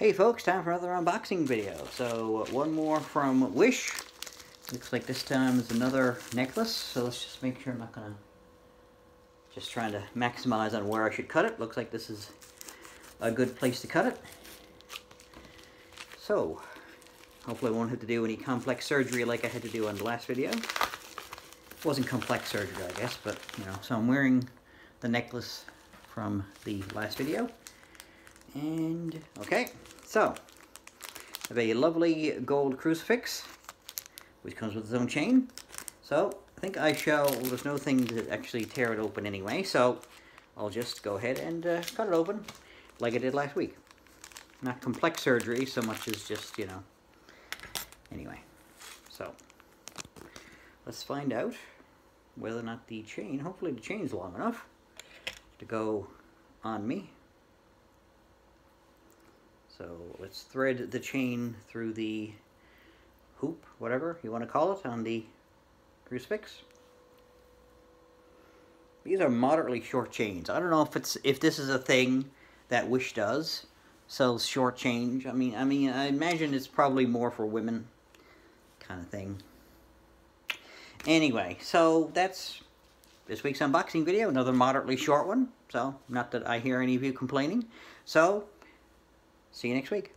Hey folks, time for another unboxing video. So one more from Wish. Looks like this time is another necklace. So let's just make sure I'm not gonna, just trying to maximize on where I should cut it. Looks like this is a good place to cut it. So, hopefully I won't have to do any complex surgery like I had to do on the last video. It wasn't complex surgery, I guess, but you know, so I'm wearing the necklace from the last video. And, okay, so, I have a lovely gold crucifix, which comes with its own chain. So, I think I shall, well, there's no thing to actually tear it open anyway, so I'll just go ahead and uh, cut it open like I did last week. Not complex surgery so much as just, you know, anyway. So, let's find out whether or not the chain, hopefully the chain's long enough to go on me. So let's thread the chain through the hoop, whatever you want to call it, on the crucifix. These are moderately short chains. I don't know if it's if this is a thing that Wish does, sells short change. I mean, I mean, I imagine it's probably more for women, kind of thing. Anyway, so that's this week's unboxing video. Another moderately short one. So, not that I hear any of you complaining. So, See you next week.